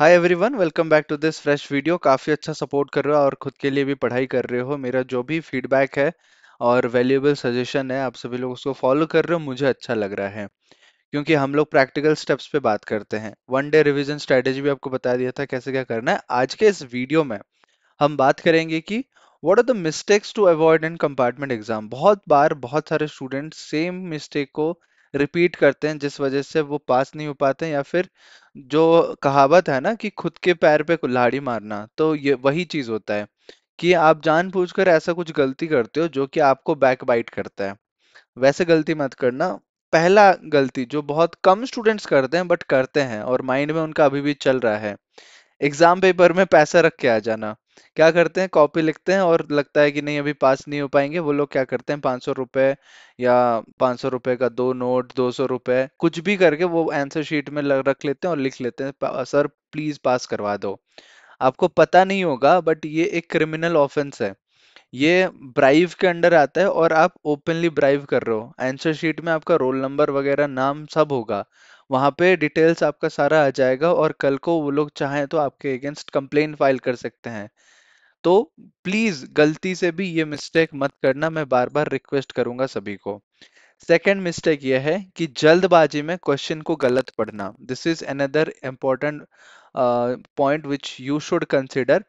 Hi everyone welcome back to this fresh video काफ़ी अच्छा support कर रहे हो और खुद के लिए भी पढ़ाई कर रहे हो। मेरा जो भी फीडबैक है और वैल्यूएबल सजेशन है, आप सभी लोग उसको फॉलो कर रहे हो, मुझे अच्छा लग रहा है। क्योंकि हम लोग प्रैक्टिकल स्टेप्स पे बात करते हैं। वन डे रिविजन स्ट्रेटेजी भी आपको बता दिया था कैसे क्या करना है। आज के इस वीडियो में हम बात करेंगे कि what are the mistakes to avoid in compartment exam बहुत बार बहुत सारे स्टूडेंट सेम मिस्टेक को रिपीट करते हैं, जिस वजह से वो पास नहीं हो पाते हैं या फिर जो कहावत है ना कि खुद के पैर पे कुल्हाड़ी मारना तो ये वही चीज़ होता है कि आप जानबूझकर ऐसा कुछ गलती करते हो जो कि आपको बैक बाइट करता है। वैसे गलती मत करना। पहला गलती जो बहुत कम स्टूडेंट्स करते हैं बट करते हैं और माइंड में उनका अभी भी चल रहा है। एग्ज़ाम पेपर में पैसा रख के आ जाना। क्या करते हैं? कॉपी लिखते हैं और लगता है कि नहीं, अभी पास नहीं हो पाएँगे। वो लोग क्या करते हैं? पाँच सौ रुपए या पाँच सौ रुपए का दो नोट, दो सौ रुपए, कुछ भी करके वो आंसर शीट में लग- रख लेते हैं और लिख लेते हैं। सर प्लीज़ पास करवा दो। आपको पता नहीं होगा बट ये एक क्रिमिनल ऑफेंस है। ये ब्राइव के अंडर आता है और आप ओपनली ब्राइव कर रहे हो। आंसर शीट में आपका रोल नंबर वगैरह, नाम सब होगा। वहाँ पे डिटेल्स आपका सारा आ जाएगा और कल को वो लोग चाहें तो आपके अगेंस्ट कंप्लेन फ़ाइल कर सकते हैं। तो प्लीज़ गलती से भी ये मिस्टेक मत करना, मैं बार बार रिक्वेस्ट करूँगा सभी को। सेकंड मिस्टेक ये है कि जल्दबाजी में क्वेश्चन को गलत पढ़ना। This is another important point which you should consider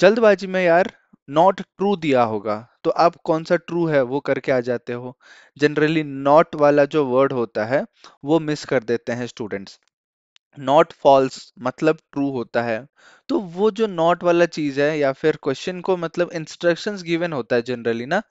जल्दबाजी में यार नॉट ट्रू दिया होगा तो आप कौन सा ट्रू है वो करके आ जाते हो? जनरली नॉट वाला जो वर्ड होता है, वो मिस कर देते हैं स्टूडेंट्स नॉट फॉल्स मतलब ट्रू होता है। तो वो जो नॉट वाला चीज़ है या फिर क्वेश्चन को मतलब इंस्ट्रक्शन गिवन होता है जनरली ना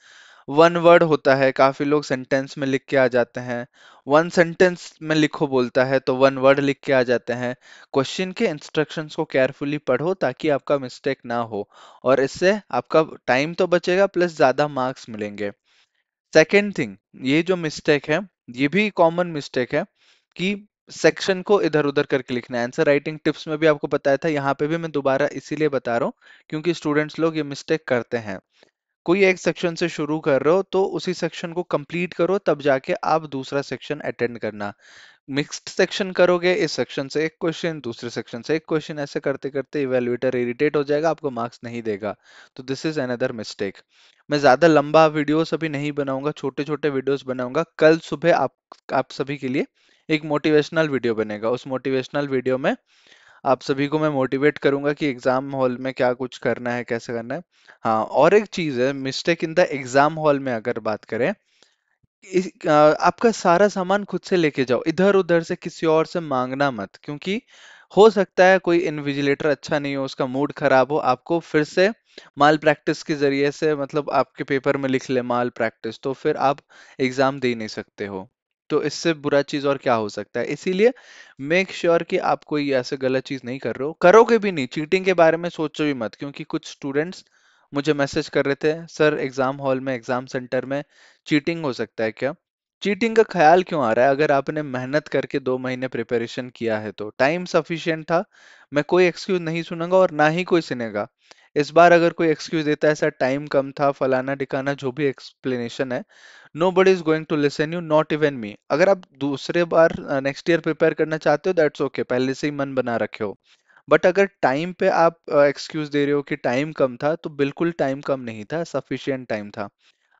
वन वर्ड होता है, काफ़ी लोग सेंटेंस में लिख के आ जाते हैं। वन सेंटेंस में लिखो बोलता है तो वन वर्ड लिख के आ जाते हैं। क्वेश्चन के इंस्ट्रक्शंस को केयरफुली पढ़ो ताकि आपका मिस्टेक ना हो, और इससे आपका टाइम तो बचेगा प्लस ज़्यादा मार्क्स मिलेंगे। सेकेंड थिंग ये जो मिस्टेक है, ये भी कॉमन मिस्टेक है कि सेक्शन को इधर उधर करके लिखना है। आंसर राइटिंग टिप्स में भी आपको बताया था, यहाँ पे भी मैं दोबारा इसीलिए बता रहा हूँ, क्योंकि स्टूडेंट्स लोग ये मिस्टेक करते हैं। कोई एक सेक्शन से शुरू कर रहे हो तो उसी सेक्शन को कंप्लीट करो, तब जाके आप दूसरा सेक्शन अटेंड करना। मिक्स्ड सेक्शन करोगे, इस सेक्शन से एक क्वेश्चन दूसरे सेक्शन से एक क्वेश्चन ऐसे करते करते इवेल्युएटर इरिटेट हो जाएगा, आपको मार्क्स नहीं देगा। तो दिस इज़ अनदर मिस्टेक मैं ज़्यादा लंबा वीडियोस अभी नहीं बनाऊँगा छोटे छोटे वीडियोस बनाऊँगा, कल सुबह आप आप सभी के लिए एक मोटिवेशनल वीडियो बनेगा। उस मोटिवेशनल वीडियो में आप सभी को मैं मोटिवेट करूँगा कि एग्ज़ाम हॉल में क्या कुछ करना है कैसे करना है। हाँ और एक चीज़ है mistake in the exam hall में अगर बात करें इस, अ, आपका सारा सामान खुद से लेके जाओ इधर उधर से किसी और से मांगना मत क्योंकि हो सकता है कोई इन्विजिलेटर अच्छा नहीं हो उसका मूड खराब हो आपको फिर से माल प्रैक्टिस के ज़रिए से मतलब आपके पेपर में लिख ले माल प्रैक्टिस तो फिर आप एग्ज़ाम दे नहीं सकते हो। तो इससे बुरा चीज़ और क्या हो सकता है? इसीलिए मेक श्योर sure कि आप कोई ऐसे गलत चीज़ नहीं कर रहे हो। करोगे भी नहीं चीटिंग के बारे में सोचो भी मत, क्योंकि कुछ स्टूडेंट्स मुझे मैसेज कर रहे थे, सर एग्ज़ाम हॉल में एग्ज़ाम सेंटर में चीटिंग हो सकता है क्या? चीटिंग का ख्याल क्यों आ रहा है? अगर आपने मेहनत करके दो महीने प्रिपरेशन किया है तो। टाइम सफिशियंट था, मैं कोई एक्सक्यूज नहीं सुनूँगा और ना ही कोई सुनेगा। इस बार अगर कोई एक्सक्यूज देता है सर टाइम कम था फलाना ढिकाना जो भी एक्सप्लेनेशन है nobody is going to listen you not even me अगर आप दूसरे बार नेक्स्ट ईयर प्रिपेयर करना चाहते हो दैट्स ओके okay, पहले से ही मन बना रखे हो। बट अगर टाइम पे आप एक्सक्यूज दे रहे हो कि टाइम कम था तो बिल्कुल टाइम कम नहीं था सफिशियंट टाइम था।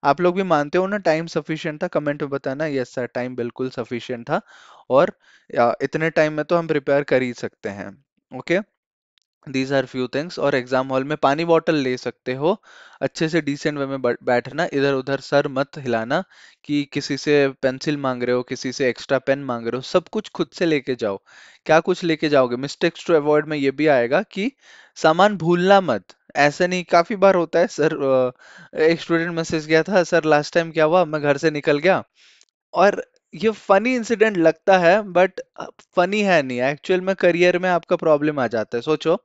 आप लोग भी मानते हो ना टाइम सफिशियंट था? कमेंट में बताना यस सर टाइम बिल्कुल सफिशियंट था। और अ, इतने टाइम में तो हम प्रिपेयर कर ही सकते हैं okay these are few things और एग्ज़ाम हॉल में पानी बॉटल ले सकते हो। अच्छे से डिसेंट वे में बैठना, इधर उधर सर मत हिलाना कि किसी से पेंसिल मांग रहे हो, किसी से एक्स्ट्रा पेन मांग रहे हो। सब कुछ खुद से लेके जाओ। क्या कुछ लेके जाओगे? मिस्टेक्स टू अवॉइड में ये भी आएगा कि सामान भूलना मत। ऐसा नहीं, काफ़ी बार होता है, सर एक स्टूडेंट मैसेज किया था, सर लास्ट टाइम क्या हुआ? मैं घर से निकल गया। और ये फनी इंसिडेंट लगता है बट फनी है नहीं। एक्चुअल में करियर में आपका प्रॉब्लम आ जाता है। सोचो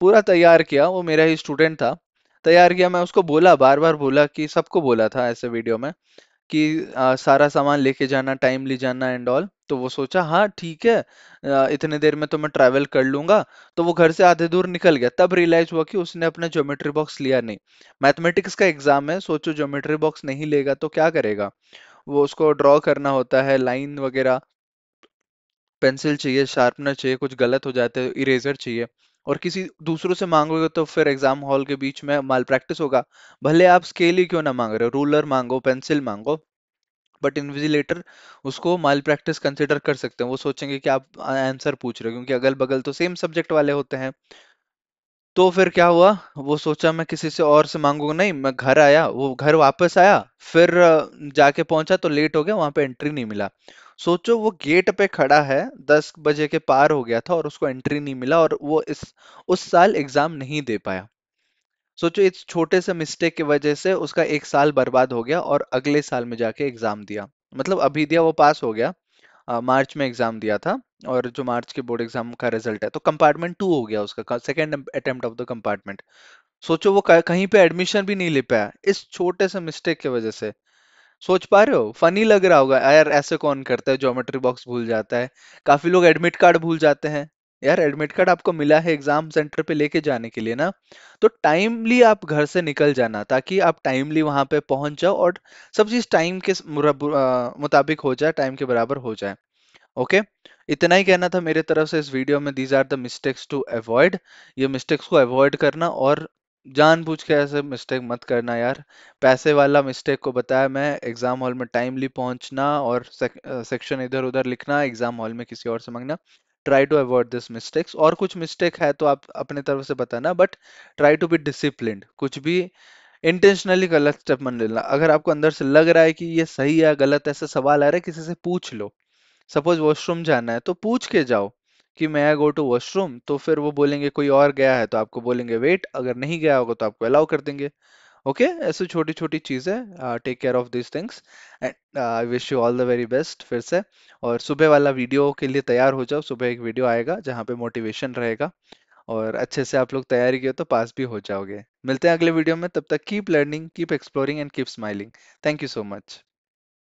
पूरा तैयार किया वो मेरा ही स्टूडेंट था। तैयार किया मैं उसको बोला बार बार बोला कि सबको बोला था ऐसे वीडियो में कि आ, सारा सामान लेके जाना टाइमली जाना एंड ऑल तो वो सोचा हाँ ठीक है आ, इतने देर में तो मैं ट्रैवल कर लूँगा। तो वो घर से आधे दूर निकल गया। तब रियलाइज़ हुआ कि उसने अपना ज्योमेट्री बॉक्स लिया नहीं। मैथमेटिक्स का एग्ज़ाम है सोचो ज्योमेट्री बॉक्स नहीं लेगा तो क्या करेगा? वो उसको ड्रॉ करना होता है लाइन वगैरह पेंसिल चाहिए शार्पनर चाहिए, कुछ गलत हो जाते हैं इरेजर चाहिए। और किसी दूसरों से मांगोगे तो फिर एग्ज़ाम हॉल के बीच में माल प्रैक्टिस होगा। भले आप स्केल ही क्यों ना मांग रहे हो रूलर मांगो पेंसिल मांगो बट इन्विजिलेटर उसको माल प्रैक्टिस कंसिडर कर सकते हैं। वो सोचेंगे कि आप आंसर पूछ रहे हो, क्योंकि अगल बगल तो सेम सब्जेक्ट वाले होते हैं। तो फिर क्या हुआ? वो सोचा, मैं किसी से और से मांगूँगा। नहीं, मैं घर आया। वो घर वापस आया। फिर जाके पहुँचा तो लेट हो गया, वहाँ पे एंट्री नहीं मिला। सोचो, वो गेट पे खड़ा है, दस बजे के पार हो गया था और उसको एंट्री नहीं मिला और वो इस, उस साल एग्ज़ाम नहीं दे पाया। सोचो, इस छोटे से मिस्टेक की वजह से उसका एक साल बर्बाद हो गया और अगले साल में जाके एग्ज़ाम दिया। मतलब अभी दिया, वो पास हो गया। मार्च में एग्ज़ाम दिया था और जो मार्च के बोर्ड एग्ज़ाम का रिज़ल्ट है तो कंपार्टमेंट टू हो गया उसका second attempt of the compartment सोचो वो कहीं पे एडमिशन भी नहीं ले पाया, इस छोटे से मिस्टेक की वजह से। सोच पा रहे हो? फनी लग रहा होगा यार, ऐसे कौन करता है? ज्योमेट्री बॉक्स भूल जाता है। काफ़ी लोग एडमिट कार्ड भूल जाते हैं। यार एडमिट कार्ड आपको मिला है एग्ज़ाम सेंटर पे लेके जाने के लिए ना तो टाइमली आप घर से निकल जाना ताकि आप टाइमली वहाँ पे पहुँच जाओ और सब चीज़ टाइम के मुताबिक हो जाए टाइम के बराबर हो जाए। ओके इतना ही कहना था मेरे तरफ़ से इस वीडियो में these are the mistakes to avoid ये मिस्टेक्स को अवॉइड करना और जानबूझ के ऐसे मिस्टेक मत करना यार। पैसे वाला मिस्टेक को बताया मैं एग्ज़ाम हॉल में टाइमली पहुँचना और सेक्शन इधर उधर लिखना एग्ज़ाम हॉल में किसी और से मांगना। Try to avoid this mistakes और कुछ मिस्टेक है तो आप अपने तरफ़ से बताना but try to be disciplined कुछ भी इंटेंशनली गलत स्टेप मत लेना। अगर आपको अंदर से लग रहा है कि ये सही है, गलत ऐसा सवाल आ रहा है, किसी से पूछ लो। सपोज़ वॉशरूम जाना है तो पूछ के जाओ कि मैं आई गो टू वॉशरूम तो फिर वो बोलेंगे, कोई और गया है। तो आपको बोलेंगे वेट अगर नहीं गया होगा तो आपको अलाउ कर देंगे। ओके ऐसे छोटी छोटी चीज़ें take care of this things and I wish you all the very best फिर से और सुबह वाला वीडियो के लिए तैयार हो जाओ, सुबह एक वीडियो आएगा जहाँ पे मोटिवेशन रहेगा और अच्छे से आप लोग तैयारी किए तो पास भी हो जाओगे। मिलते हैं अगले वीडियो में, तब तक keep learning keep exploring and keep smiling thank you so much